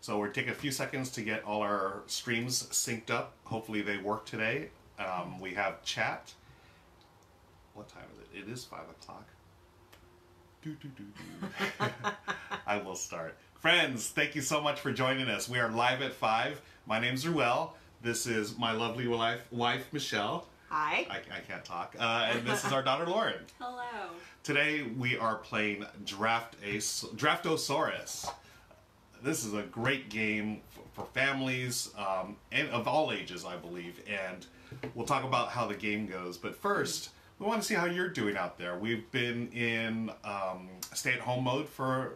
So we're taking a few seconds to get all our streams synced up. Hopefully they work today. Um, we have chat. What time is it? It is five o'clock. Do, do, do, do. I will start. Friends, thank you so much for joining us. We are live at five. My name's Ruel. This is my lovely wife, wife Michelle. Hi. I, I can't talk. Uh, and this is our daughter Lauren. Hello. Today we are playing Draft Ace, Draftosaurus. This is a great game for, for families um, and of all ages, I believe. And we'll talk about how the game goes. But first, we want to see how you're doing out there. We've been in um, stay-at-home mode for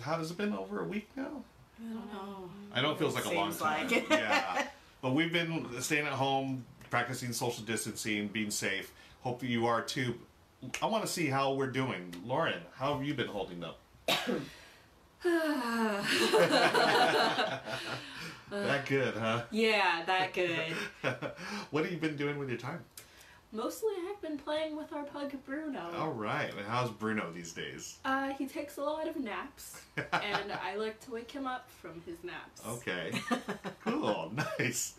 how has it been over a week now? I don't know. I know it feels like a long Seems time. like. yeah. But we've been staying at home, practicing social distancing, being safe. Hope that you are too. I want to see how we're doing. Lauren, how have you been holding up? that good, huh? yeah, that good. what have you been doing with your time? Mostly I've been playing with our pug Bruno. All right. And how's Bruno these days? Uh, he takes a lot of naps, and I like to wake him up from his naps. Okay. cool. Nice.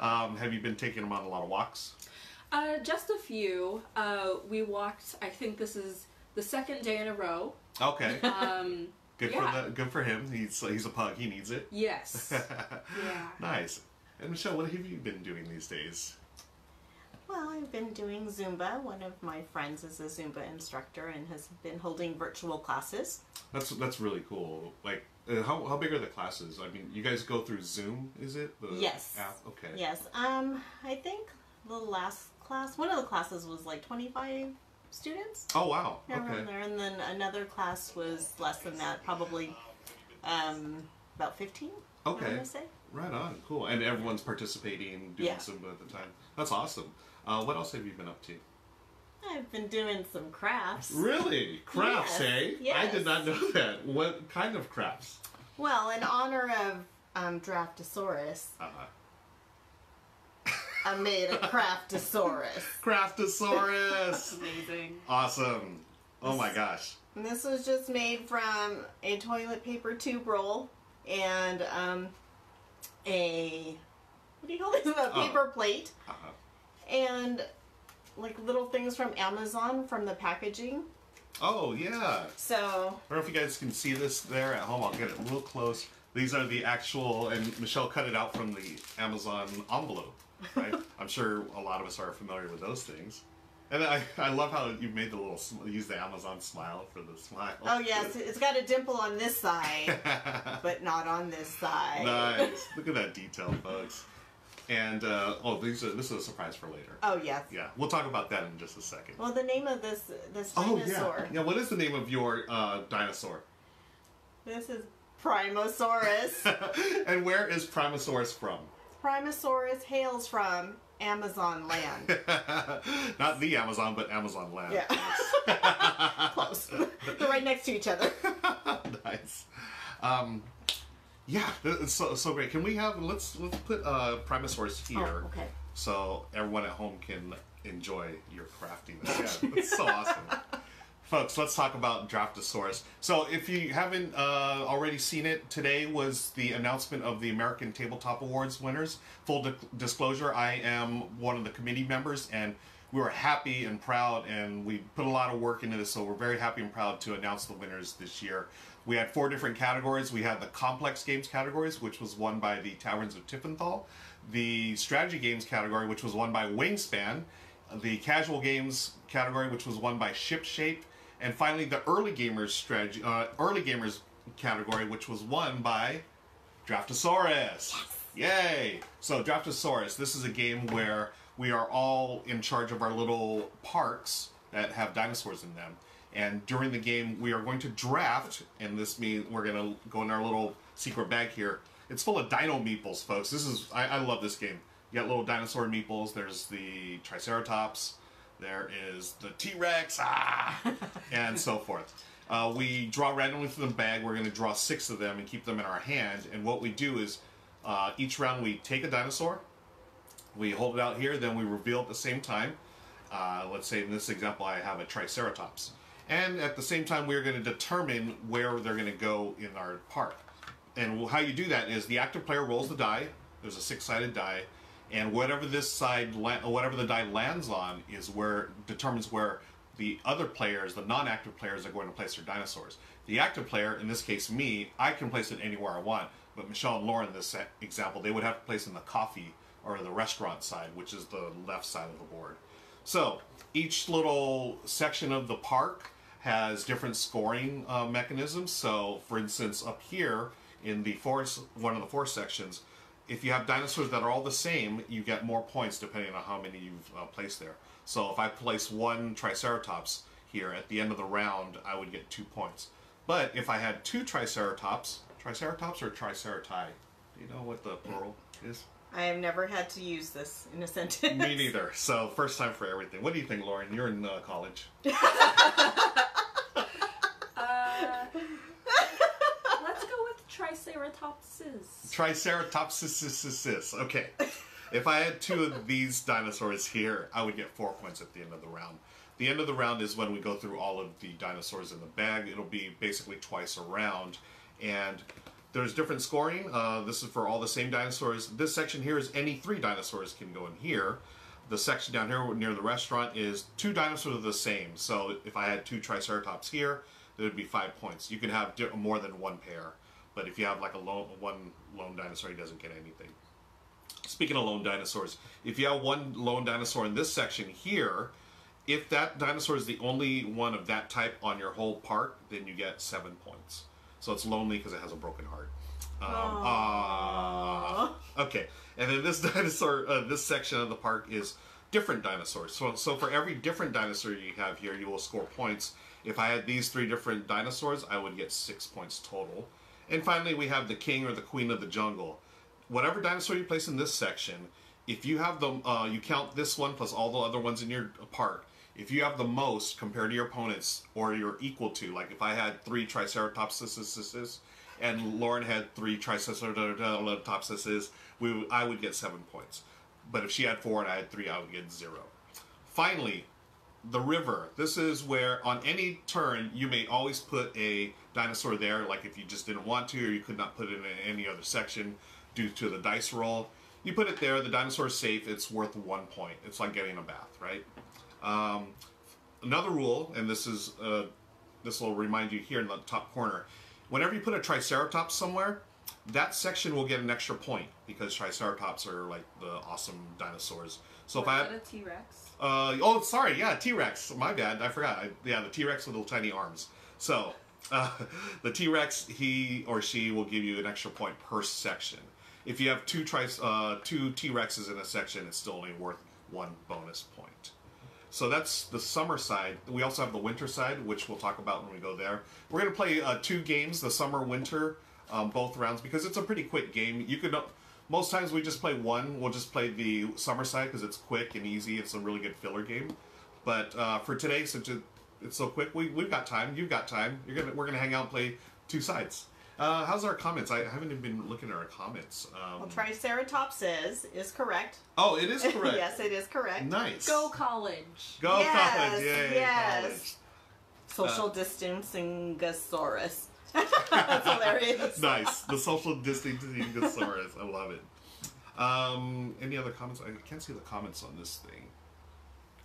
Um, have you been taking him on a lot of walks? Uh, just a few. Uh, we walked. I think this is the second day in a row. Okay. Um, Good Yeah. for the good for him. He's he's a pug. He needs it. yes. Yeah. nice. And Michelle, what have you been doing these days? Well, I've been doing Zumba. One of my friends is a Zumba instructor and has been holding virtual classes. That's that's really cool. Like, uh, how how big are the classes? I mean, you guys go through Zoom, is it? The Yes. App? Okay. Yes. Um, I think the last class, one of the classes was like 25 students. Oh wow. Yeah, Okay. there. And then another class was less than that, probably um, about 15. I Okay. Right on. Cool. And everyone's participating, doing Yeah. Zumba at the time. That's awesome. Uh, what else have you been up to? I've been doing some crafts. Really? Crafts, Yes, eh? I did not know that. What kind of crafts? Well, in honor of um, Draftosaurus, Uh, I made a Craftosaurus. Craftosaurus! Amazing. awesome. Oh my gosh. And this was just made from a toilet paper tube roll and um, a what do you call this? A Oh. paper plate Uh-huh. and like little things from Amazon from the packaging. Oh, yeah. So I don't know if you guys can see this there at home. I'll get it real close. These are the actual, and Michelle cut it out from the Amazon envelope. Right? I'm sure a lot of us are familiar with those things. And I, I love how you made the little, use the Amazon smile for the smile. oh yes, it's got a dimple on this side, but not on this side. nice. Look at that detail, folks. And, uh, oh, these are, this is a surprise for later. Oh yes. Yeah, we'll talk about that in just a second. Well, the name of this this Oh, dinosaur. yeah. Yeah, what is the name of your uh, dinosaur? This is Primosaurus. and where is Primosaurus from? Primosaurus hails from Amazon land. Not the Amazon, but Amazon land. Yeah. Close. They're right next to each other. nice. Um, yeah, it's so, so great. Can we have let's let's put uh, Primosaurus here Oh, okay. so everyone at home can enjoy your craftiness. Yeah, it's so awesome. Folks, let's talk about Draftosaurus. So, if you haven't uh, already seen it, today was the announcement of the American Tabletop Awards winners. Full di- disclosure, I am one of the committee members, and we were happy and proud, and we put a lot of work into this, so we're very happy and proud to announce the winners this year. We had four different categories. We had the complex games categories, which was won by the Taverns of Tiefenthal, the strategy games category, which was won by Wingspan, the casual games category, which was won by Ship Shape, and finally the early gamers strategy, uh, early gamers category, which was won by Draftosaurus. Yay! So Draftosaurus, this is a game where we are all in charge of our little parks that have dinosaurs in them. And during the game, we are going to draft, and this means we're going to go in our little secret bag here. It's full of dino meeples, folks. This is I, I love this game. You got little dinosaur meeples. There's the Triceratops. There is the T Rex, ah, and so forth. Uh, we draw randomly from the bag. We're going to draw six of them and keep them in our hand. And what we do is uh, each round we take a dinosaur, we hold it out here, then we reveal at the same time. Uh, let's say in this example, I have a Triceratops. And at the same time, we're going to determine where they're going to go in our park. and how you do that is the active player rolls the die. There's a six-sided die, and whatever this side, whatever the die lands on, is where determines where the other players, the non-active players, are going to place their dinosaurs. The active player, in this case me, I can place it anywhere I want. But Michelle and Lauren, in this example, they would have to place in the coffee or the restaurant side, which is the left side of the board. So each little section of the park has different scoring uh, mechanisms. So, for instance, up here in the forest, one of the forest sections, if you have dinosaurs that are all the same, you get more points depending on how many you've uh, placed there. So, if I place one Triceratops here at the end of the round, I would get two points. But if I had two Triceratops, Triceratops or Triceratoi? Do you know what the plural is? I have never had to use this in a sentence. Me neither. So first time for everything. What do you think, Lauren? You're in uh, college. Uh, let's go with Triceratopses. Triceratopsis. Okay. If I had two of these dinosaurs here, I would get four points at the end of the round. The end of the round is when we go through all of the dinosaurs in the bag. It'll be basically twice a round, and there's different scoring. Uh, this is for all the same dinosaurs. This section here is any three dinosaurs can go in here. The section down here near the restaurant is two dinosaurs are the same. So if I had two Triceratops here, there would be five points. You can have more than one pair, but if you have like a lone, one lone dinosaur, he doesn't get anything. Speaking of lone dinosaurs, if you have one lone dinosaur in this section here, if that dinosaur is the only one of that type on your whole park, then you get seven points. So it's lonely because it has a broken heart. Um, ah. Okay, and then this dinosaur, uh, this section of the park is different dinosaurs. So, so for every different dinosaur you have here, you will score points. If I had these three different dinosaurs, I would get six points total. And finally, we have the king or the queen of the jungle. Whatever dinosaur you place in this section, if you have the, uh, you count this one plus all the other ones in your park. If you have the most compared to your opponents, or you're equal to, like if I had three Triceratopses and Lauren had three Triceratopses, we I would get seven points. But if she had four and I had three, I would get zero. Finally, the river. This is where on any turn you may always put a dinosaur there, like if you just didn't want to or you could not put it in any other section due to the dice roll. You put it there, the dinosaur is safe, it's worth one point. It's like getting a bath, right? Um, another rule, and this is uh, this will remind you here in the top corner. Whenever you put a Triceratops somewhere, that section will get an extra point because Triceratops are like the awesome dinosaurs. So if I Was had, a T-Rex? uh, oh, sorry, yeah, T Rex. My bad, I forgot. I, yeah, the T Rex with little tiny arms. So, uh, the T Rex, he or she will give you an extra point per section. If you have two tri- uh, two T Rexes in a section, it's still only worth one bonus point. So that's the summer side. We also have the winter side, which we'll talk about when we go there. We're going to play uh, two games, the summer winter, um, both rounds, because it's a pretty quick game. You could most times we just play one. We'll just play the summer side because it's quick and easy. It's a really good filler game. But uh, for today, since it's so quick, we we've got time. You've got time. You're gonna we're gonna hang out and play two sides. Uh, how's our comments? I haven't even been looking at our comments. Um, Well, Triceratops is is correct. oh, it is correct. yes, it is correct. Nice. Go college. Go Yes, college! Yay, yes. college. Social distancing Gasaurus. That's hilarious. nice. The social distancing thesaurus. I love it. Um, any other comments? I can't see the comments on this thing.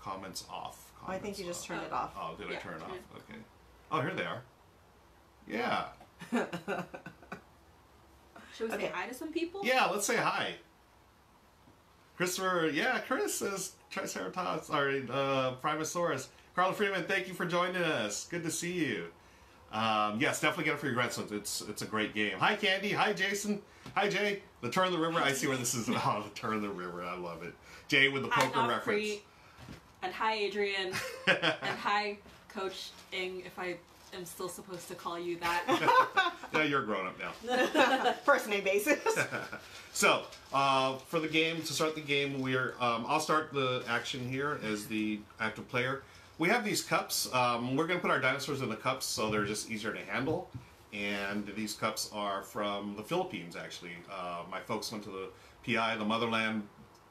Comments off. Oh, I think you just comments turned it Uh, off. off. Oh, did I Yeah, turn it off? Okay. Oh, here they are. Yeah. Should we Okay. say hi to some people? Yeah, let's say hi. Christopher, yeah, Chris says Triceratops, sorry, uh, Primasaurus. Carla Freeman, thank you for joining us. Good to see you. Um, yes, definitely get it for your grandsons. It's it's a great game. Hi, Candy. Hi, Jason. Hi, Jay. The Turn of the River. I see where this is. Oh, the Turn of the River. I love it. Jay with the Hi, poker reference. Godfrey. And hi, Adrian. and hi, Coach Ing, if I am still supposed to call you that. yeah, you're a grown up now. First name basis. So, uh, for the game, to start the game, we're um, I'll start the action here as the active player. We have these cups. Um, we're going to put our dinosaurs in the cups so they're just easier to handle. And these cups are from the Philippines, actually. Uh, my folks went to the PI, the motherland,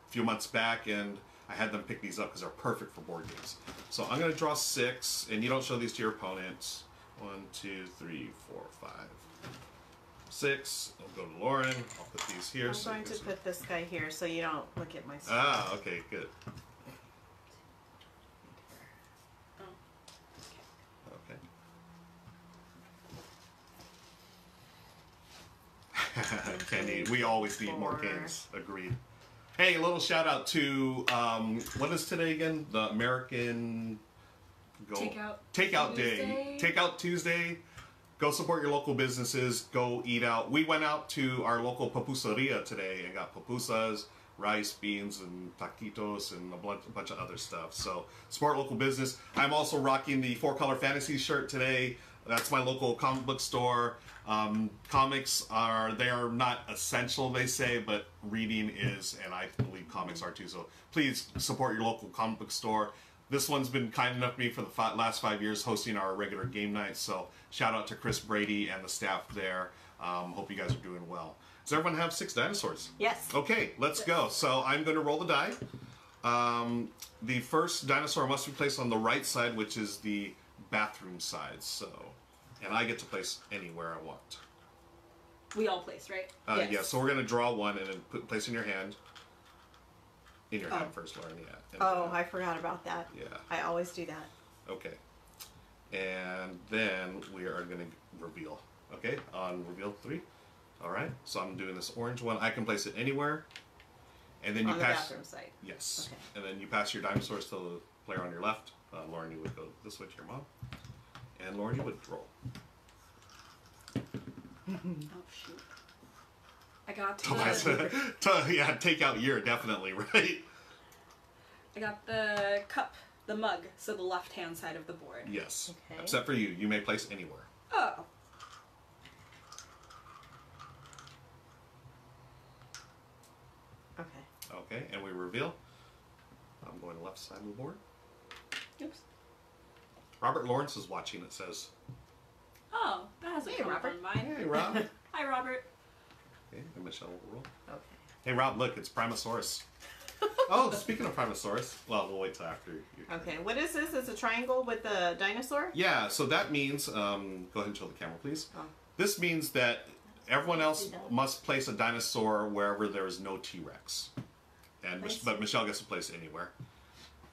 a few months back, and I had them pick these up because they're perfect for board games. So I'm going to draw six, and you don't show these to your opponents. One, two, three, four, five, six. I'll go to Lauren. I'll put these here. I'm so going to put this guy here so you don't look at my stuff. Ah, okay, good. Okay. Candy, we always need more games. Agreed. Hey, a little shout out to um, what is today again? The American Go Takeout Takeout Day. Tuesday. Takeout Tuesday. Go support your local businesses. Go eat out. We went out to our local pupuseria today and got pupusas, rice, beans, and taquitos, and a bunch, a bunch of other stuff. So support local business. I'm also rocking the Four Color Fantasy shirt today. That's my local comic book store. Um, comics are they are not essential, they say, but reading is, and I believe comics are too. So please support your local comic book store. This one's been kind enough to me for the fi- last five years hosting our regular game nights. So shout out to Chris Brady and the staff there. Um, hope you guys are doing well. Does everyone have six dinosaurs? Yes. Okay, let's go. So I'm going to roll the die. Um, the first dinosaur must be placed on the right side, which is the bathroom side. So, and I get to place anywhere I want. We all placed, right? Uh, Yes. Yeah. So we're going to draw one and then put place in your hand. In your hand Oh. first, Lauren. Yeah. And Oh, then- I forgot about that. Yeah. I always do that. Okay. And then we are going to reveal. Okay, on reveal three. All right. So I'm doing this orange one. I can place it anywhere. And then you on the pass. Yes. Okay. And then you pass your dinosaurs to the player on your left. Uh, Lauren, you would go this way to your mom. And Lauren, you would roll. Oh shoot. I got Tobias, the, to, yeah, take out year, definitely, right? I got the cup, the mug, so the left hand side of the board. Yes. Okay. Except for you. You may place anywhere. Oh. Okay. Okay, and we reveal. I'm going to left side of the board. Oops. Robert Lawrence is watching, it says. Oh, that hasn't Hey, come Robert. on mine. Hey, Rob. Hi, Robert. and Michelle will roll. Okay. Hey, Rob, look, it's Primosaurus. oh, speaking of Primosaurus, well, we'll wait till after you. Okay. What is this? It's a triangle with a dinosaur? Yeah, so that means, um, go ahead and show the camera, please. Oh. This means that everyone else must place a dinosaur wherever there is no T Rex. And Mich- but Michelle gets to place anywhere.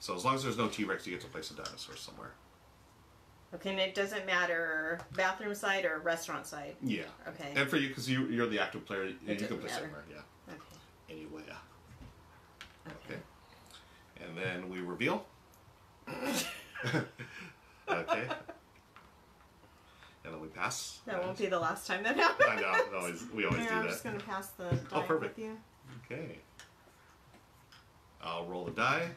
So as long as there's no T Rex, you get to place a dinosaur somewhere. Okay, and it doesn't matter bathroom side or restaurant side. Yeah. Okay. And for you, because you, you're the active player, you, you can place matter. anywhere. Yeah. Okay. Anywhere. Okay. Okay. And then we reveal. okay. And then we pass. That won't be the last time that happens. I know. we Always, we always Here, do I'm that. just gonna pass the Oh, die perfect. with you. Okay. I'll roll the die.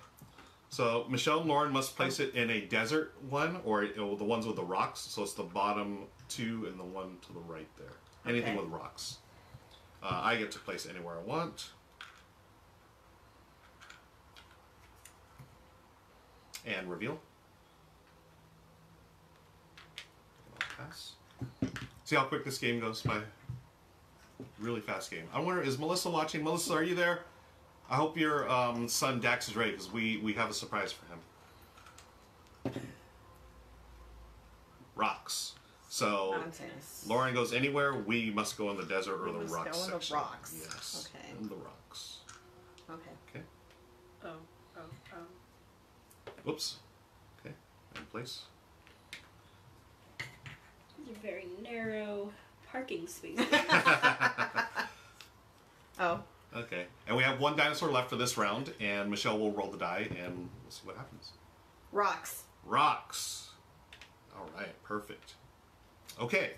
So Michelle and Lauren must place it in a desert one, or know, the ones with the rocks. So it's the bottom two and the one to the right there. Anything Okay. with rocks. Uh, I get to place anywhere I want. And reveal. Pass. See how quick this game goes by. Really fast game. I wonder, is Melissa watching? Melissa, are you there? I hope your um, son Dax is ready because we, we have a surprise for him. Rocks. So Nonsense. Lauren goes anywhere. We must go in the desert or We the must rocks go in the rocks. Yes. Okay. In the rocks. Okay. Okay. Oh, oh, oh. Whoops. Okay. In place. These are very narrow parking space. Oh. Okay. And we have one dinosaur left for this round, and Michelle will roll the die, and we'll see what happens. Rocks. Rocks. All right. Perfect. Okay.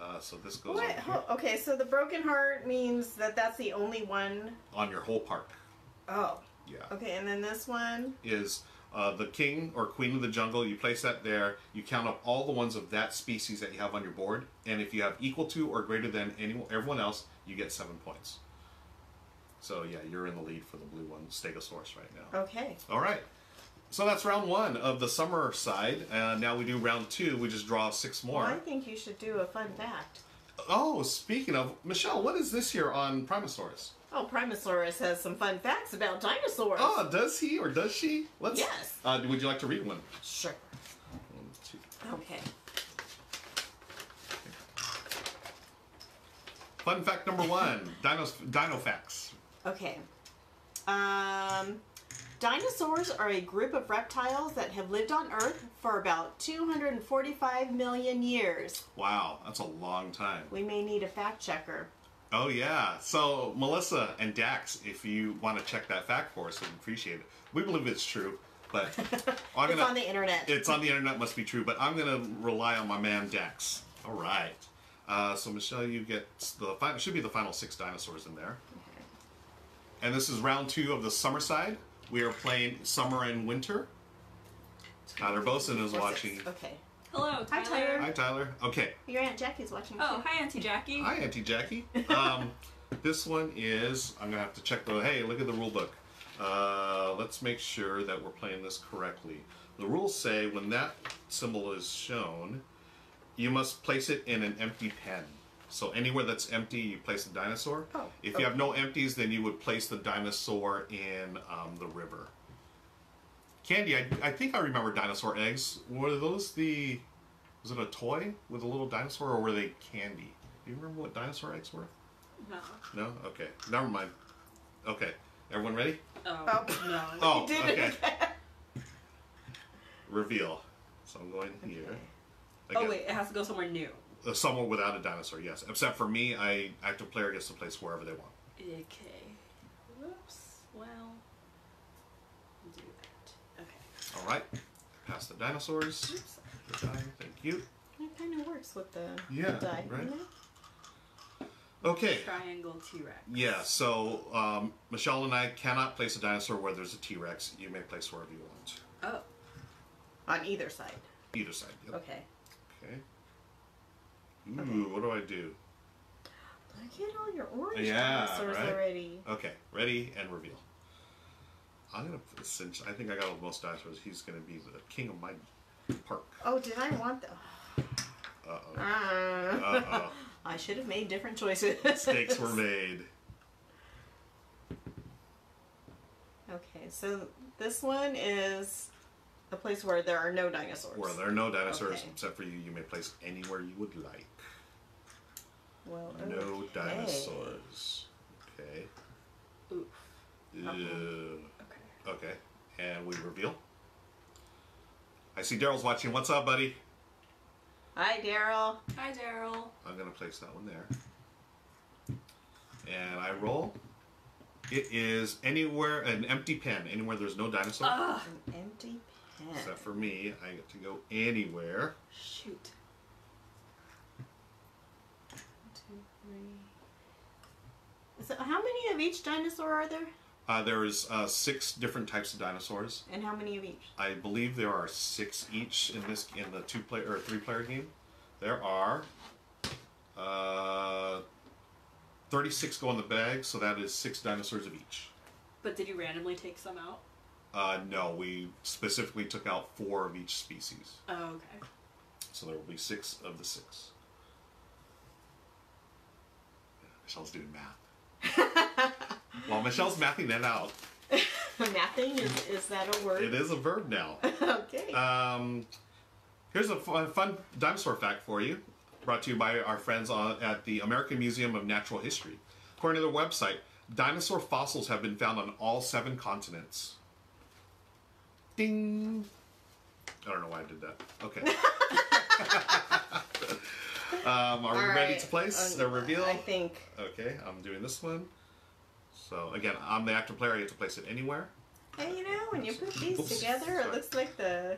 Uh, so this goes What? Okay, so the broken heart means that that's the only one. on your whole park. Oh. Yeah. Okay, and then this one. is uh, the king or queen of the jungle. You place that there. You count up all the ones of that species that you have on your board, and if you have equal to or greater than anyone, everyone else, you get seven points. So yeah, you're in the lead for the blue one, Stegosaurus, right now. Okay. All right. So that's round one of the summer side. Uh, now we do round two. We just draw six more. Well, I think you should do a fun fact. Oh, speaking of Michelle, what is this here on Primosaurus? Oh, Primosaurus has some fun facts about dinosaurs. Oh, does he or does she? Let's. Yes. Uh, would you like to read one? Sure. One, two. Okay. Fun fact number one: Dinos, Dino facts. Okay. Um, dinosaurs are a group of reptiles that have lived on Earth for about 245 million years. Wow, that's a long time. We may need a fact checker. Oh yeah. So Melissa and Dax, if you want to check that fact for us, we'd appreciate it. We believe it's true, but I'm It's gonna. on the internet. it's on the internet, must be true, but I'm gonna rely on my man Dax. All right. Uh, so Michelle, you get the final. Should be the final six dinosaurs in there. And this is round two of the summer side. We are playing summer and winter. Tyler Boson is Or watching. six. Okay. Hello, Hi, Tyler. Tyler. Hi, Tyler. Okay. Your Aunt Jackie's watching Oh, too. hi, Auntie Jackie. Hi, Auntie Jackie. Um, this one is. I'm gonna have to check the. Hey, look at the rule book. Uh, let's make sure that we're playing this correctly. The rules say when that symbol is shown, you must place it in an empty pen. So anywhere that's empty, you place a dinosaur. Oh, if you have no empties, then you would place the dinosaur in um, the river. Candy, I, I think I remember dinosaur eggs. Were those the? Was it a toy with a little dinosaur, or were they candy? Do you remember what dinosaur eggs were? No. No. Okay. Never mind. Okay. Everyone ready? Oh, Oh. no. Oh, You did okay. it again. Reveal. So I'm going here. Okay. Oh wait, it has to go somewhere new. Uh, somewhere without a dinosaur. Yes. Except for me, I active player gets to place wherever they want. Okay. Whoops. Well. Do that. Okay. All right. Pass the dinosaurs. Oops. The die, Thank you. It kind of works with the Yeah, the die. right. Okay. Triangle T Rex. Yeah. So um, Michelle and I cannot place a dinosaur where there's a T Rex. You may place wherever you want. Oh. On either side. Either side. Yep. Okay. Okay. Ooh, what do I do? Look at all your orange Yeah, dinosaurs right? already. Okay, ready and reveal. I'm gonna since I think I got the most dinosaurs. He's gonna be the king of my park. Oh, did I want the? Uh oh. Uh, Uh I should have made different choices. oh. Mistakes were made. Okay, so this one is a place where there are no dinosaurs. Where there are no dinosaurs Okay. except for you, you may place anywhere you would like. Well, No okay. dinosaurs. Okay. Oof. Ew. Okay. Okay. And we reveal. I see Daryl's watching. What's up, buddy? Hi, Daryl. Hi, Daryl. I'm gonna place that one there. And I roll. It is anywhere an empty pen, anywhere there's no dinosaur. Ugh. An empty pen. Except for me, I get to go anywhere. Shoot. Two, three. So, how many of each dinosaur are there? Uh, there's uh, six different types of dinosaurs. And how many of each? I believe there are six each in this in the two player or three player game. There are uh, 36 go in the bag, so that is six dinosaurs of each. But did you randomly take some out? Uh, no, we specifically took out four of each species. Oh, okay. So there will be six of the six. Michelle's doing math. While Michelle's mathing that out, Mapping is is that a word? it is a verb now. okay. Um, here's a fun, fun dinosaur fact for you, brought to you by our friends on, at the American Museum of Natural History. According to their website, dinosaur fossils have been found on all seven continents. Ding! I don't know why I did that. Okay. Um, are we All ready right, to place um, the reveal? I think. Okay, I'm doing this one. So again, I'm the active player. I get to place it anywhere. Hey, you know, when you put these together, it looks like the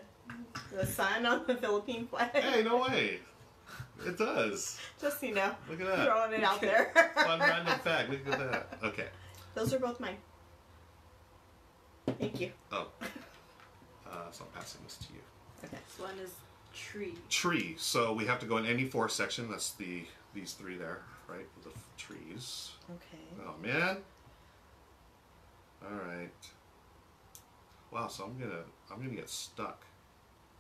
the sun on the Philippine flag. Hey, no way! It does. Just you know, Look at that. throwing it out there. Fun random fact. Look at that. Okay. Those are both mine. Thank you. Oh. Uh, so I'm passing this to you. Okay. This one is tree. Tree. So we have to go in any forest section. That's the these three there, right? The trees. Okay. Oh man. All right. Wow. So I'm gonna I'm gonna get stuck.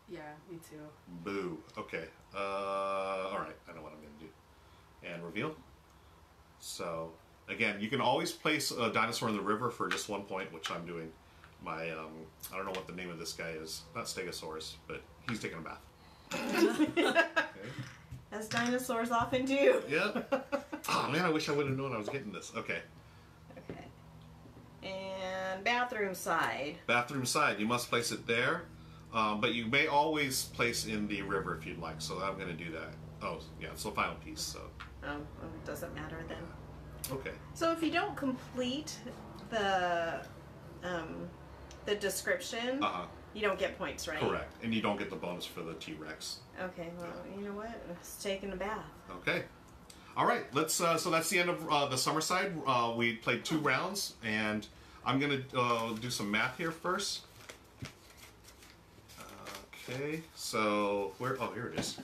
Yeah, me too. Boo. Okay. Uh. All right. I know what I'm gonna do. And reveal. So again, you can always place a dinosaur in the river for just one point, which I'm doing. My um, I don't know what the name of this guy is. Not Stegosaurus, but he's taking a bath. Okay. As dinosaurs often do. Yep. Oh man, I wish I would have known I was getting this. Okay. Okay. And bathroom side. Bathroom side, you must place it there, um, but you may always place in the river if you'd like. So I'm going to do that. Oh, yeah, so final piece. So Oh, well, it doesn't matter then. okay, So if you don't complete the um, the description, uh huh, you don't get points, right? correct, and you don't get the bonus for the T Rex. Okay. Well, you know what? It's taking a bath. Okay. All right. Let's. Uh, so that's the end of uh, the summer side. Uh, we played two rounds, and I'm gonna uh, do some math here first. Okay. So where? Oh, here it is.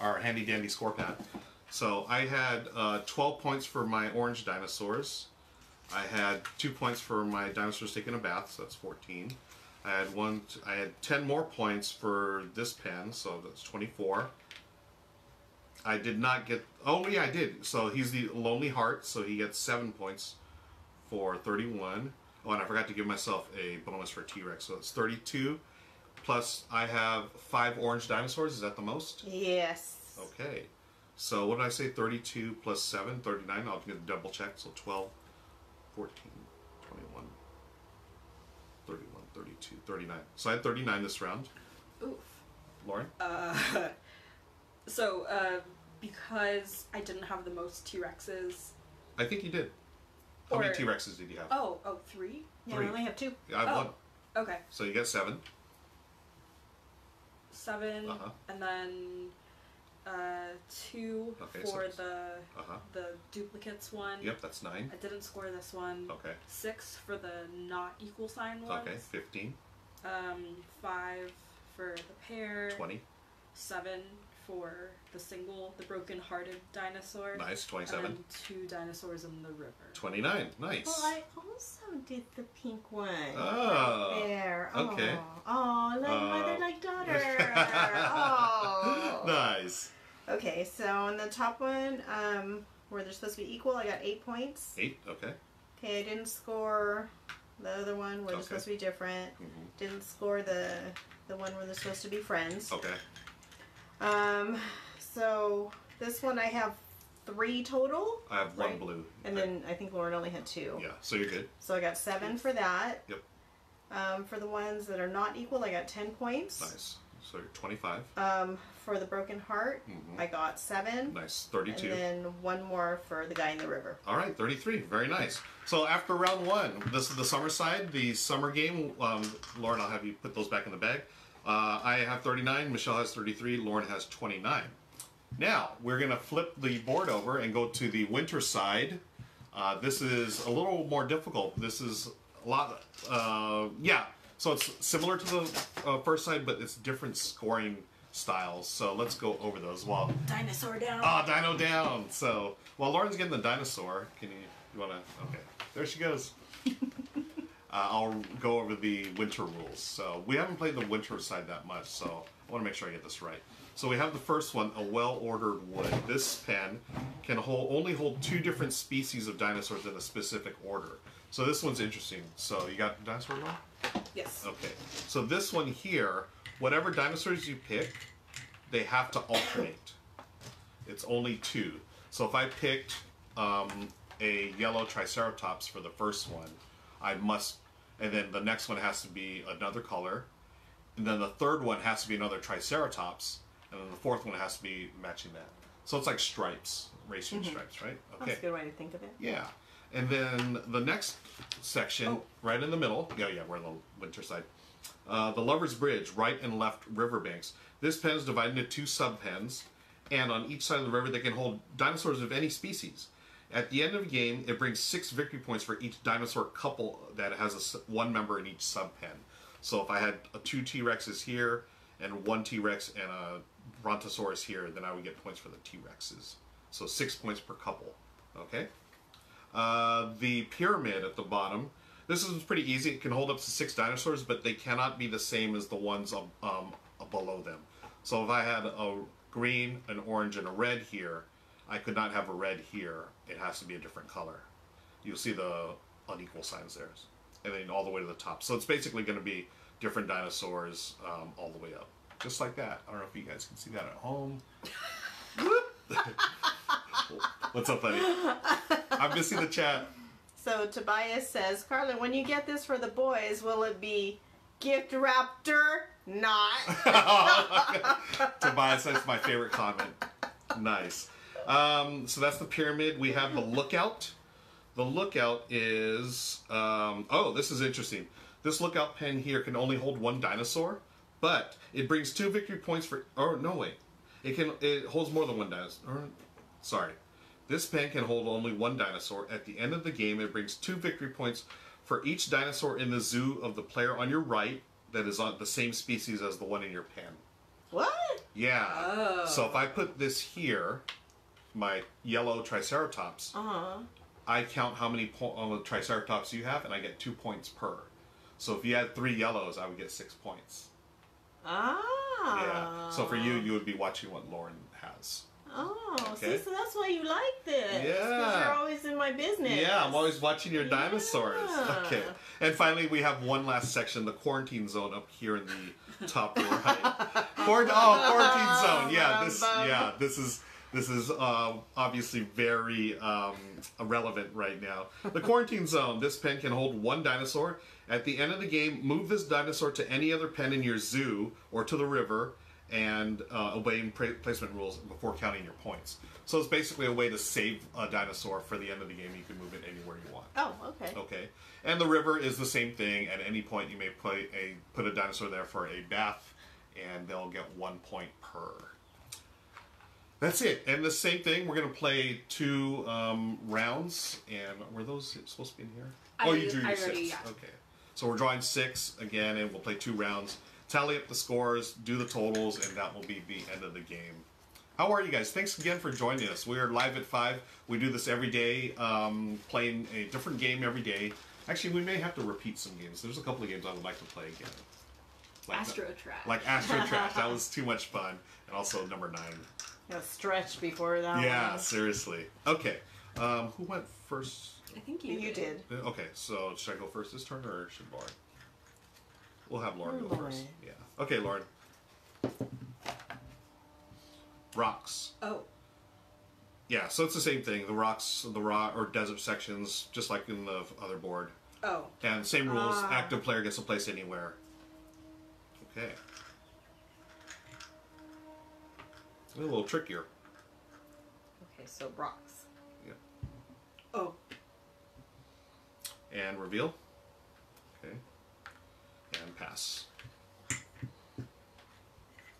Our handy dandy score pad. So I had uh, 12 points for my orange dinosaurs. I had two points for my dinosaurs taking a bath, so that's 14. I had one. I had 10 more points for this pen, so that's 24. I did not get. Oh yeah, I did. So he's the Lonely Heart, so he gets seven points for 31. Oh, and I forgot to give myself a bonus for T Rex, so it's 32. Plus, I have five orange dinosaurs. Is that the most? Yes. Okay. So what did I say? 32 plus 7, 39. I'll get double check. So 12, 14, 21, 31, 32, 39. So I had 39 this round. Oof. Lauren? Uh, so, uh, because I didn't have the most T Rexes. I think you did. How many T Rexes did you have? Oh, oh, three? Yeah, Three. I only have two. I have oh. one. Okay. So you get seven. 7 Uh-huh. and then uh, two Okay, for six. the Uh huh. the duplicates one. Yep, that's nine. I didn't score this one. Okay. Six for the not equal sign ones. Okay, 15, Um, five for the pair. 20. Seven for the single, the broken-hearted dinosaur. Nice, And 27. then two dinosaurs in the river. 29. Nice. Well, I also did the pink one. Oh. Right there. okay. Oh, oh like Oh. mother, like daughter. oh. nice. Okay, so on the top one, um, where they're supposed to be equal, I got eight points. Eight. Okay. Okay, I didn't score the other one where they're supposed to be different. hmm Didn't score the the one where they're supposed to be friends. Okay. Um, so this one I have three total, I have one Right. blue. and then I think Lauren only had two. Yeah, so you're good. So I got seven for that. Yep. Um, for the ones that are not equal, I got ten points. Nice. So you're 25. Um, for the broken heart, Mhm. I got seven. Nice. 32. And 32. then one more for the guy in the river. All right, 33. Very nice. So after round one, this is the summer side, the summer game. Um, Lauren, I'll have you put those back in the bag. Uh, I have 39, Michelle has 33, Lauren has 29. Now, we're going to flip the board over and go to the winter side. Uh, this is a little more difficult. This is a lot, uh, yeah. So it's similar to the uh, first side, but it's different scoring styles. So let's go over those. Well, Dinosaur down. Ah, Dino down. So while Lauren's getting the dinosaur, can you you wanna? Okay, there she goes. uh, I'll go over the winter rules. So we haven't played the winter side that much, so I want to make sure I get this right. So we have the first one, a well-ordered wood. This pen can hold only hold two different species of dinosaurs in a specific order. So this one's interesting. So you got dinosaur one? yes. Okay. So this one here, whatever dinosaurs you pick, they have to alternate. It's only two. So if I picked um, a yellow Triceratops for the first one, I must, and then the next one has to be another color, and then the third one has to be another Triceratops, and then the fourth one has to be matching that. So it's like stripes, racing stripes, right? Okay. That's a good way to think of it. Yeah. And then the next section, Oh. right in the middle, yeah, yeah, we're on the winter side. Uh, the Lover's Bridge, right and left riverbanks. This pen is divided into two sub pens, and on each side of the river they can hold dinosaurs of any species. At the end of the game, it brings six victory points for each dinosaur couple that has a one member in each sub pen. So if I had a two T Rexes here and one T Rex and a Brontosaurus here, then I would get points for the T Rexes. So six points per couple. Okay. Uh, the pyramid at the bottom. This is pretty easy. It can hold up to six dinosaurs, but they cannot be the same as the ones um, below them. So if I had a green, an orange, and a red here, I could not have a red here. It has to be a different color. You'll see the unequal signs there, and then all the way to the top. So it's basically going to be different dinosaurs um, all the way up, just like that. I don't know if you guys can see that at home. What's up, buddy? I'm missing the chat. So Tobias says, Carlin, when you get this for the boys, will it be gift raptor? Not. Tobias, that's my favorite comment. Nice. Um, so that's the pyramid. We have the lookout. The lookout is um, oh, this is interesting. This lookout pen here can only hold one dinosaur, but it brings two victory points for. oh, no, wait, it can it holds more than one dinosaur. Sorry, this pen can hold only one dinosaur. At the end of the game, it brings two victory points for each dinosaur in the zoo of the player on your right that is on the same species as the one in your pen. what? Yeah. Oh. So if I put this here, my yellow Triceratops, Uh huh. I count how many po- uh, Triceratops you have, and I get two points per. So if you had three yellows, I would get six points. Ah. Yeah. So for you, you would be watching what Lauren has. Oh, Okay. see, so that's why you like this. Yeah. you're always in my business. Yeah, I'm always watching your dinosaurs. Yeah. Okay. And finally, we have one last section, the quarantine zone up here in the top right. Quar- oh, quarantine zone. Yeah, this. Yeah, this is. This is uh, obviously very um, relevant right now. The quarantine zone. This pen can hold one dinosaur. At the end of the game, move this dinosaur to any other pen in your zoo or to the river, and uh, obeying placement rules before counting your points. So it's basically a way to save a dinosaur for the end of the game. You can move it anywhere you want. Oh, okay. Okay, and the river is the same thing. At any point, you may play a put a dinosaur there for a bath, and they'll get one point per. That's it. And the same thing. We're gonna play two um, rounds. And were those supposed to be in here? I oh, you drew your six. already- yeah. Okay. So we're drawing six again, and we'll play two rounds. Tally up the scores, do the totals, and that will be the end of the game. How are you guys? Thanks again for joining us. We are live at 5. We do this every day, um, playing a different game every day. Actually, we may have to repeat some games. There's a couple of games I would like to play again. Like Astro Trash. Like Astro Trash. That was too much fun. And also number 9. Got stretch before that Yeah, one. seriously. Okay. Um, who went first? I think you, You did. Okay, so should I go first this turn or should Lauren? We'll have Lauren go Lauren. first. Yeah. Okay, Lauren. Rocks. Oh, Yeah, so it's the same thing. The rocks, the rock or desert sections, just like in the other board. oh. And same rules. Ah. Active player gets to place anywhere. Okay. A little trickier. Okay, so rocks. Yeah. Oh. And reveal. Okay. Pass.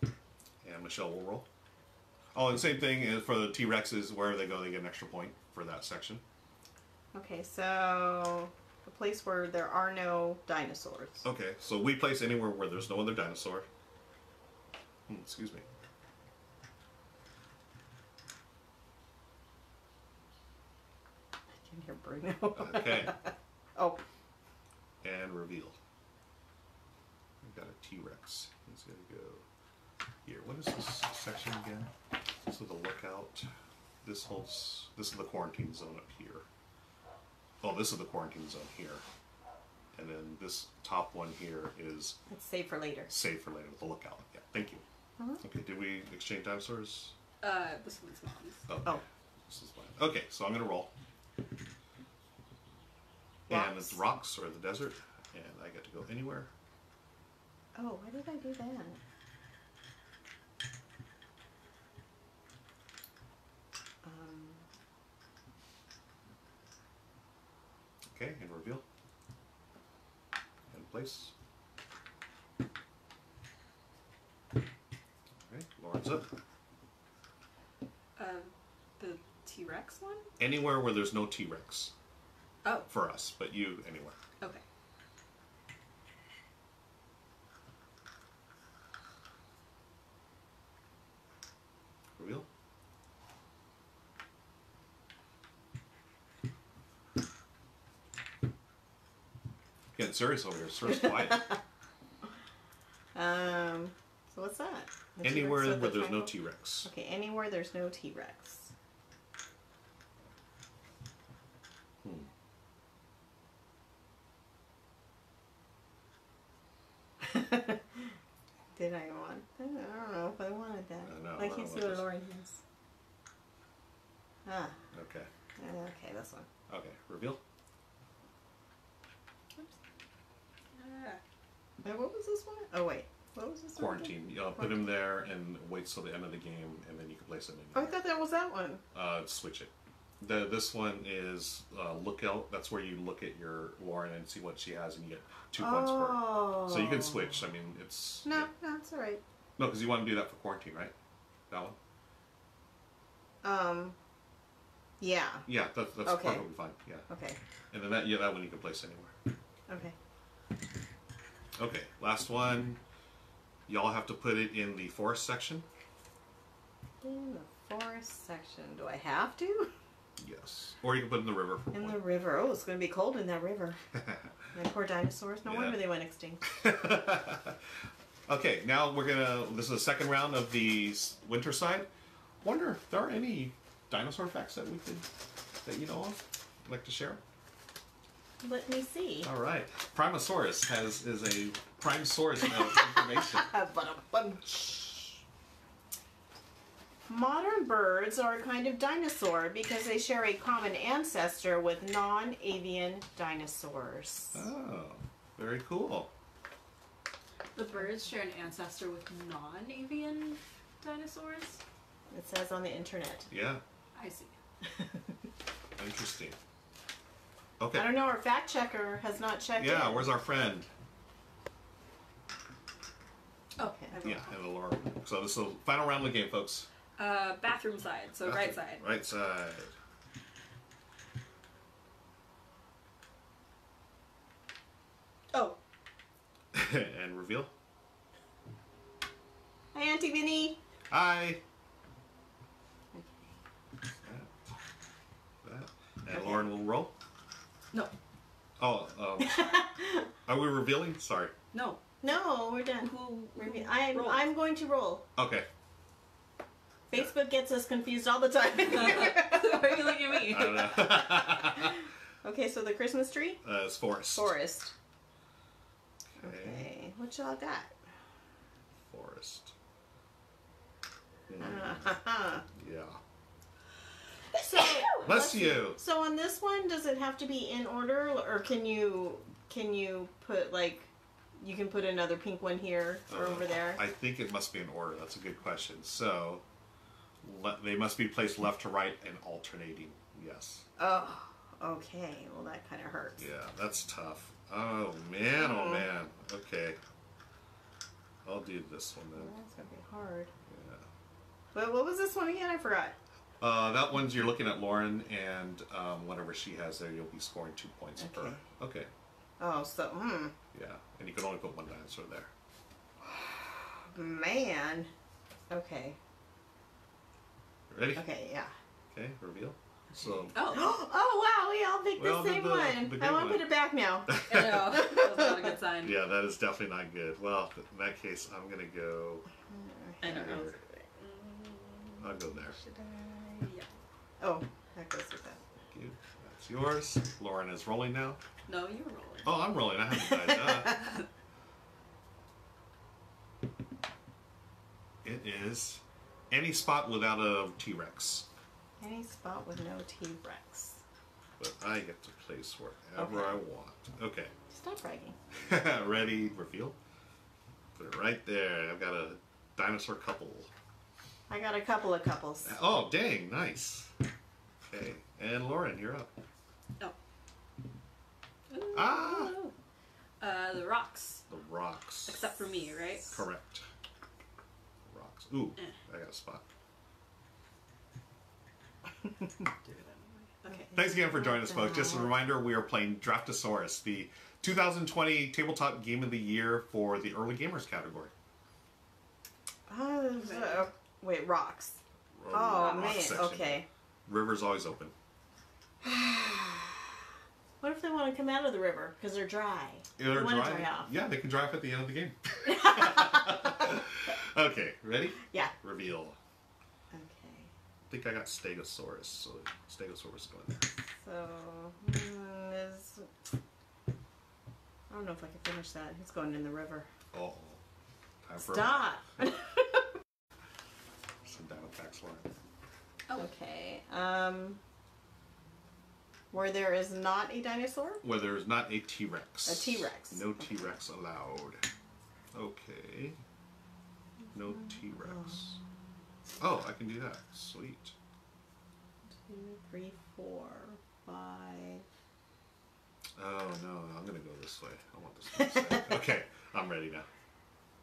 And Michelle will roll. Oh, and same thing is for the T Rexes. Wherever they go, they get an extra point for that section. Okay, so a place where there are no dinosaurs. Okay, so we place anywhere where there's no other dinosaur. Hmm, excuse me. I can hear Bruno. Okay, oh, and revealed. We've got a T Rex. He's gonna go here. What is this section again? So the lookout. This holds. This is the quarantine zone up here. Oh, this is the quarantine zone here. And then this top one here is let's save for later. safe for later with the lookout. Yeah, thank you. Uh-huh. Okay, did we exchange dinosaurs? Uh, this one's mine. Okay. Oh. This is fine. Okay, so I'm gonna roll. And it's rocks or the desert, and I get to go anywhere. Oh, why did I do that? Um, Okay, and reveal. And place. Okay, Lauren's up. Um, the T Rex one? Anywhere where there's no T Rex Oh, for us, but you anywhere. okay. Reveal. Getting serious over here. Sir's quiet. um, so what's that? The Anywhere where the there's no? T Rex. Okay, anywhere there's no T Rex. Hmm. Did I want? I don't know if I wanted that. I know, I I can't don't see what. Lauren has. Ah, Okay. Okay, this one. Okay. Reveal. Ah. Wait, what was this one? Oh wait, what was this one? Quarantine. You know, put him there and wait till the end of the game, and then you can place it in. I thought that was that one. uh, switch it. The this one is uh, lookout. That's where you look at your Lauren and see what she has, and you get two points per. oh. So you can switch. I mean, it's No, no, it's all right. no, because you want to do that for quarantine, right? That one. Um, yeah. Yeah, that's that's Okay. perfectly fine. Yeah, Okay. and then that yeah that one you can place anywhere. Okay. Okay, last one. Y'all have to put it in the forest section. In the forest section, do I have to? Yes, or you can put it in the river In one. the river. Oh, it's going to be cold in that river. My poor dinosaurs. No Yeah. wonder they went extinct. okay, now we're gonna. This is the second round of the winter side. Wonder if there are any dinosaur facts that we could that you know of, like to share. Let me see. All right, Primosaurus has is a prime source of information. Ba-dum-bunch. Modern birds are a kind of dinosaur because they share a common ancestor with non avian dinosaurs. Oh, very cool. The birds share an ancestor with non-avian dinosaurs. It says on the internet. Yeah, I see. interesting. I don't know, our fact checker has not checked Yeah, in. where's our friend? Okay. I Yeah, wrote and the Laura. So this is the final round of the game, folks. Uh, bathroom side, so right side. Right side. Oh, and reveal. hi, Auntie Vinny. Hi. That. That. And Okay. Lauren will roll. No, Oh, um, are we revealing? Sorry. no. no, we're done. Who? We're- I'm, rolled? I'm going to roll. Okay. Facebook gets us confused all the time. Why are you looking at me? I don't know. okay, so the Christmas tree? uh, it's forest. Forest. Okay. Okay, what y'all got? Forest. Uh-huh. yeah. So Bless you. So on this one, does it have to be in order, or can you can you put like you can put another pink one here or Uh, over there? I think it must be in order. That's a good question. So, le- they must be placed left to right and alternating. Yes. Oh, okay. Well, that kind of hurts. Yeah, that's tough. Oh man, oh Oh. man. Okay. I'll do this one then. That's gonna be hard. Yeah. But what was this one again? I forgot. Uh, that one's you're looking at Lauren, and um, whatever she has there, you'll be scoring two points Okay. per. Okay. Oh, so hmm, Yeah, and you can only put one dinosaur there. man. Okay. Ready? Okay. Yeah. Okay. Reveal. So. Oh, oh wow, we all picked We the did same the- one. the I want to put it back now. I know. That's not a good sign. Yeah, that is definitely not good. Well, in that case, I'm gonna go. I don't know. I'll go there. Yeah. Oh, that goes with that. Thank you. That's yours. Lauren is rolling now. No, you're rolling. Oh, I'm rolling. I haven't died. Uh, it is any spot without a T Rex, Any spot with no T Rex. but I get to place wherever Okay. I want. Okay. Stop bragging. Ready? Reveal. Put it right there. I've got a dinosaur couple. I got a couple of couples. Oh, dang! Nice. Okay, and Lauren, you're up. Oh. Ah! Uh, the rocks. The rocks. Except for me, right? Correct. Rocks. Ooh, Eh. I got a spot. Okay. Thanks again for joining us, folks. Just a reminder, we are playing Draftosaurus, the 2020 Tabletop Game of the Year for the early gamers category. Uh, so- wait, rocks. Oh, Rock man. section. Okay. River's always open. What if they want to come out of the river because they're dry? They're They dry. dry off. Yeah, they can dry off at the end of the game. okay, ready? Yeah. Reveal. Okay. I think I got Stegosaurus, so Stegosaurus going there. So, mm, is... I don't know if I can finish that. It's going in the river. Oh, time Stop. some Dino facts, Lauren. Oh. okay. Um. Where there is not a dinosaur? Where there's not a T Rex. A T-Rex. No T Rex allowed. Okay. No T Rex. Oh, I can do that. Sweet. Two, three, four, five. Oh no, I'm gonna go this way. I want this to be safe. Okay, I'm ready now.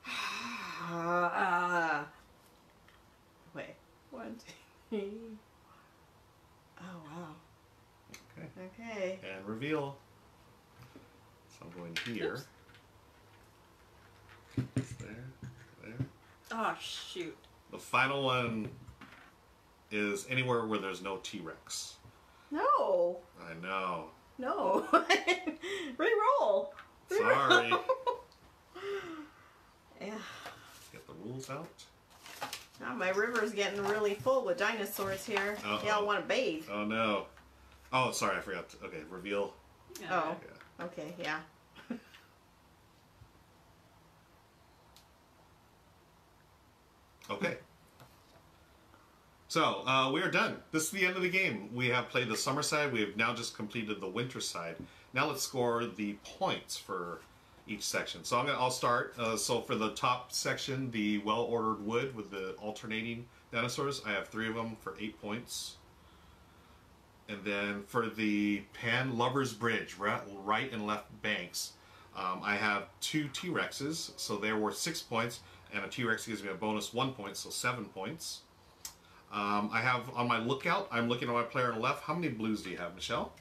Ah. wait. One, two, three. Oh wow. Okay. Okay. And reveal. So I'm going here. There. There. Oh shoot. The final one is anywhere where there's no T Rex. No. I know. No. Reroll. Sorry. Yeah. Get the rules out. Now my river's getting really full with dinosaurs here. Uh-oh. Y'all want to bathe? Oh no. Oh, sorry, I forgot. To, okay, reveal. Yeah. Oh. Yeah. Okay. Yeah. Okay. So uh, we are done. This is the end of the game. We have played the summer side. We have now just completed the winter side. Now let's score the points for each section. So I'm gonna. I'll start. Uh, so for the top section, the well-ordered wood with the alternating dinosaurs, I have three of them for eight points. And then for the Pan Lovers Bridge, right, and left banks, um, I have two T Rexes, so they're worth six points, and a T Rex gives me a bonus one point, so seven points. Um, I have on my lookout, I'm looking at my player on the left. How many blues do you have, Michelle?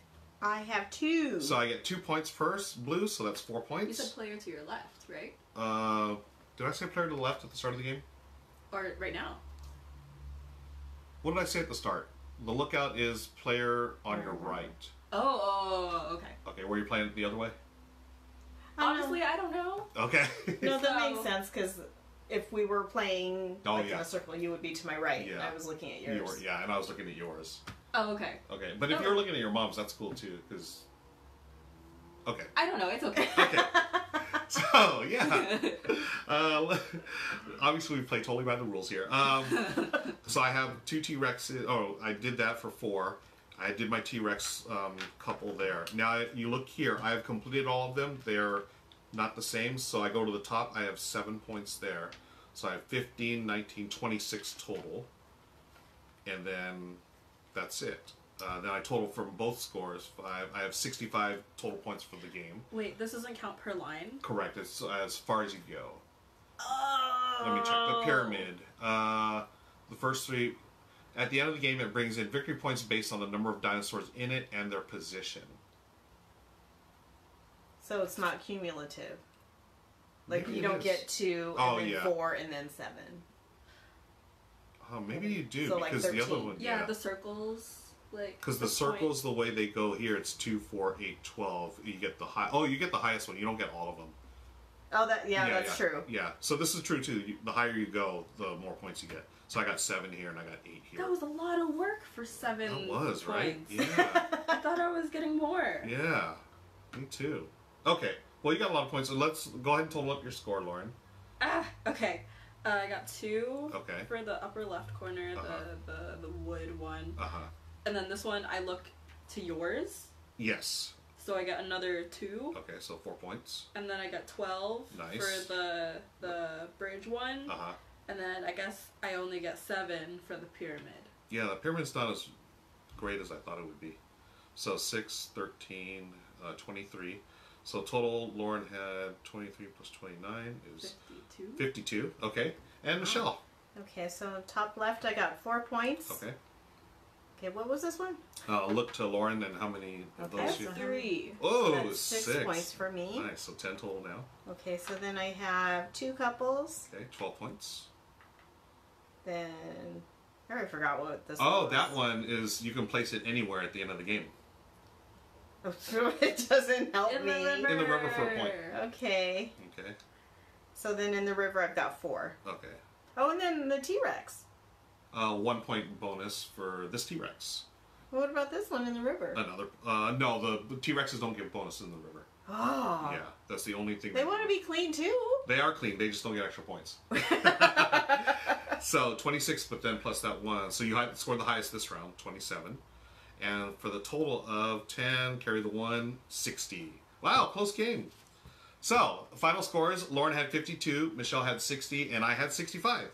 I have two. So I get two points first, blue, so that's four points. You points. said player to your left, right? Uh, did I say player to the left at the start of the game? Or right now? What did I say at the start? The lookout is player on your right. Oh, oh, okay. Okay, were you playing it the other way? I don't. Honestly, I don't know. Okay. No, that So- makes sense because if we were playing Oh, like in yeah. a circle, you would be to my right, and Yeah. I was looking at yours. Your- yeah, and I was looking at yours. Oh, okay. Okay, but if Oh. you're looking at your mom's, that's cool too, because. Okay. I don't know. It's okay. Okay. So yeah, uh, obviously we play totally by the rules here. Um, so I have two T Rexes. Oh, I did that for four. I did my T Rex um, couple there. Now you look here. I have completed all of them. They're not the same. So I go to the top. I have seven points there. So I have 15, 19, 26 total. And then that's it. Uh, then I total from both scores. Five. I have 65 total points for the game. Wait, this doesn't count per line. Correct. It's as far as you go. Oh. Let me check the pyramid. Uh, the first three. At the end of the game, it brings in victory points based on the number of dinosaurs in it and their position. So it's not cumulative. Like Maybe you don't is. get two and Oh, then yeah. four and then seven. Oh, maybe you do So, like, because the other one, Yeah, yeah. the circles, like. Because the the point- circles, the way they go here, it's two, four, eight, twelve. You get the high. Oh, you get the highest one. You don't get all of them. Oh, that yeah, that's yeah. true. Yeah. So this is true too. You, the higher you go, the more points you get. So I got seven here and I got eight here. That was a lot of work for seven. That was right. Yeah. I thought I was getting more. Yeah, me too. Okay, well, you got a lot of points. So let's go ahead and total up your score, Lauren. Ah, okay. Uh, I got two Okay. for the upper left corner, Uh-huh. the, the the wood one, Uh huh. and then this one I look to yours, Yes. so I got another two, Okay, so four points. and then I got twelve Nice. for the the bridge one, Uh huh. and then I guess I only get seven for the pyramid. Yeah, the pyramid's not as great as I thought it would be. So 6, 13, uh, 23. So total, Lauren had 23 plus 29 is Fifty-two. 52. Okay. And Michelle. Okay, so top left, I got four points. Okay. Okay, what was this one? Uh, look to Lauren and how many of Okay, those you Three. Oh, That's six, points for me. Nice. So 10 total now. Okay, so then I have two couples. Okay, 12 points. Then I already forgot what this. Oh, one that one is you can place it anywhere at the end of the game. it doesn't help In me. the river. In the river for a point. Okay, Okay. so then in the river I've got four. Okay. Oh, and then the T Rex. Uh, one point bonus for this T Rex. What about this one in the river? Another. Uh, no, the T Rexes don't give bonuses in the river. Oh, Yeah, that's the only thing. they want to be clean too. They are clean. They just don't get extra points. so 26, but then plus that one. So you scored the highest this round, 27. And for the total of 10, carry the 1, 60. Wow, close game. So, final scores Lauren had 52, Michelle had 60, and I had 65.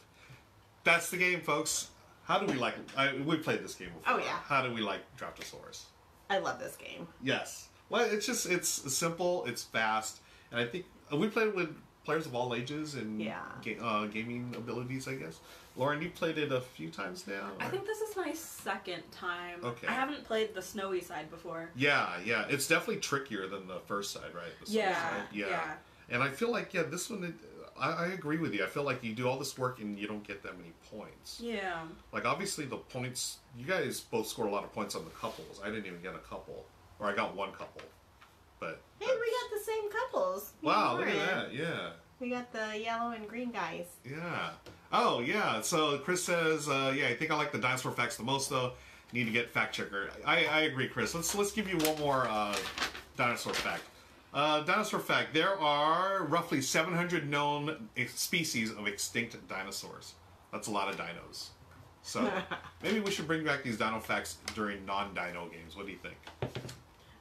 That's the game, folks. How do we like I, We played this game before. Oh, yeah. How do we like Draftosaurus? I love this game. Yes. Well, it's just, it's simple, it's fast, and I think we played with players of all ages and Yeah. ga- uh, gaming abilities, I guess. Lauren, you played it a few times now? I think this is my second time. Okay. I haven't played the snowy side before. Yeah, yeah. It's definitely trickier than the first side, right? The Yeah, side. yeah. yeah. And I feel like, yeah, this one, it, I, I agree with you. I feel like you do all this work and you don't get that many points. Yeah. Like, obviously, the points, you guys both scored a lot of points on the couples. I didn't even get a couple. Or I got one couple. But. Hey, we got the same couples. Wow, look at that. Yeah. We got the yellow and green guys. Yeah. Oh, yeah. So Chris says, uh, yeah, I think I like the dinosaur facts the most, though. Need to get fact checker. I, I agree, Chris. Let's let's give you one more uh, dinosaur fact. Uh, dinosaur fact: There are roughly 700 known species of extinct dinosaurs. That's a lot of dinos. So maybe we should bring back these dino facts during non-dino games. What do you think?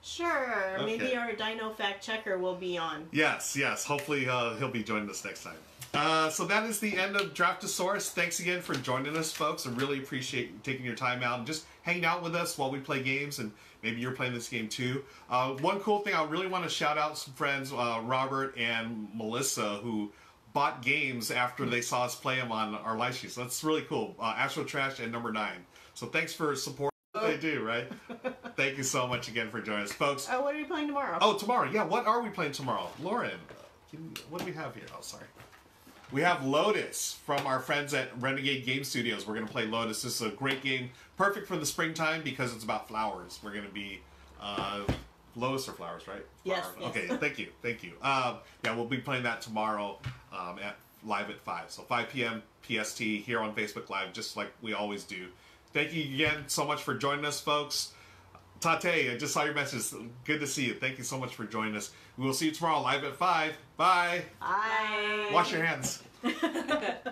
Sure, Okay. maybe our dino fact checker will be on. Yes, yes. Hopefully, uh, he'll be joining us next time. Uh, so that is the end of Draftosaurus. Thanks again for joining us, folks. I really appreciate you taking your time out and just hanging out with us while we play games, and maybe you're playing this game too. Uh, one cool thing I really want to shout out some friends, uh, Robert and Melissa, who bought games after they saw us play them on our live streams. That's really cool. Uh, Astro Trash and Number Nine. So thanks for supporting. what They do right. Thank you so much again for joining us, folks. Oh, what are we playing tomorrow? Oh, tomorrow. Yeah, what are we playing tomorrow? Lauren, can, what do we have here? Oh, sorry. We have Lotus from our friends at Renegade Game Studios. We're going to play Lotus. This is a great game, perfect for the springtime because it's about flowers. We're going to be uh, Lotus or flowers, right? Yes, Flower. yes. Okay, thank you, thank you. Um, yeah, we'll be playing that tomorrow um, at live at five. So 5 p.m. PST here on Facebook Live, just like we always do. Thank you again so much for joining us, folks. Tate, I just saw your message. Good to see you. Thank you so much for joining us. We will see you tomorrow live at 5. Bye. Bye. Wash your hands.